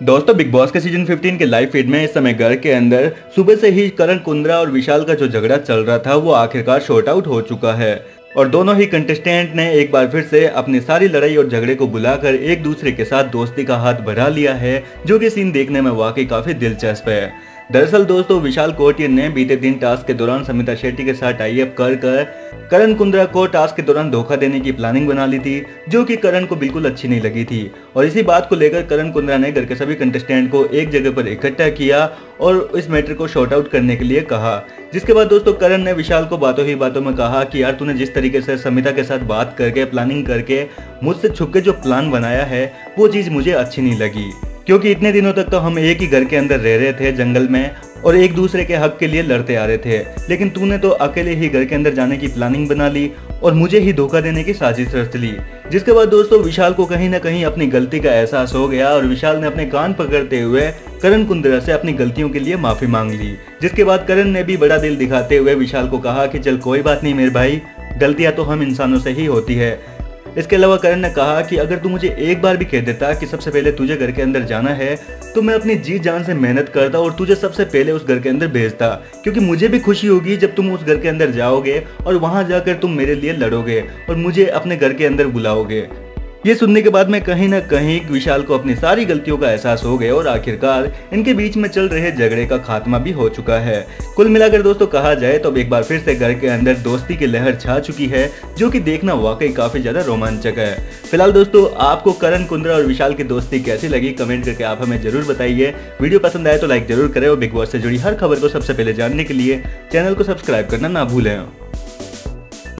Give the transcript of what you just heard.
दोस्तों big boss के season 15 के लाइव फ़ीड में इस समय घर के अंदर सुबह से ही करण, कुंद्रा और विशाल का जो झगड़ा चल रहा था, वो आखिरकार शॉर्ट आउट हो चुका है। और दोनों ही कंटेस्टेंट ने एक बार फिर से अपनी सारी लड़ाई और झगड़े को बुलाकर एक दूसरे के साथ दोस्ती का हाथ बढ़ा लिया है, जो कि सीन देखने में वाकई काफ़ी दिलचस्प है। दरअसल दोस्तों, विशाल कोटियर ने बीते दिन टास्क के दौरान समिता शेट्टी के साथ टाई अप कर कर करण कुंद्रा को टास्क के दौरान धोखा देने की प्लानिंग बना ली थी, जो कि करण को बिल्कुल अच्छी नहीं लगी थी। और इसी बात को लेकर करण कुंद्रा ने घर के सभी कंटेस्टेंट को एक जगह पर इकट्ठा किया और इस मैटर को शॉर्ट आउट करने के लिए कहा। जिसके बाद दोस्तों, करण ने विशाल को बातों ही बातों में कहा कि, यार, तूने जिस तरीके से समिता के साथ बात करके प्लानिंग करके मुझसे छुप के जो प्लान बनाया है, वो चीज़ मुझे अच्छी नहीं लगी। क्योंकि इतने दिनों तक तो हम एक ही घर के अंदर रह रहे थे, जंगल में, और एक दूसरे के हक के लिए लड़ते आ रहे थे। लेकिन तूने तो अकेले ही घर के अंदर जाने की प्लानिंग बना ली और मुझे ही धोखा देने की साजिश रच ली। जिसके बाद दोस्तों, विशाल को कहीं ना कहीं अपनी गलती का एहसास हो गया और विशाल ने अपने कान पकड़ते हुए करण कुंद्रा से अपनी गलतियों के लिए माफ़ी मांग ली। जिसके बाद करण ने भी बड़ा दिल दिखाते हुए विशाल को कहा कि, चल, कोई बात नहीं मेरे भाई, गलतियाँ तो हम इंसानों से ही होती है। इसके अलावा करण ने कहा कि अगर तू मुझे एक बार भी कह देता कि सबसे पहले तुझे घर के अंदर जाना है तो मैं अपनी जी जान से मेहनत करता और तुझे सबसे पहले उस घर के अंदर भेजता, क्योंकि मुझे भी खुशी होगी जब तुम उस घर के अंदर जाओगे और वहाँ जाकर तुम मेरे लिए लड़ोगे और मुझे अपने घर के अंदर बुलाओगे। ये सुनने के बाद में कहीं ना कहीं विशाल को अपनी सारी गलतियों का एहसास हो गया और आखिरकार इनके बीच में चल रहे झगड़े का खात्मा भी हो चुका है। कुल मिलाकर दोस्तों कहा जाए तो अब एक बार फिर से घर के अंदर दोस्ती की लहर छा चुकी है, जो कि देखना वाकई काफ़ी ज़्यादा रोमांचक है। फ़िलहाल दोस्तों, आपको करण कुंद्रा और विशाल की दोस्ती कैसी लगी कमेंट करके आप हमें ज़रूर बताइए। वीडियो पसंद आए तो लाइक ज़रूर करें और बिग बॉस से जुड़ी हर खबर को सबसे पहले जानने के लिए चैनल को सब्सक्राइब करना ना भूलें।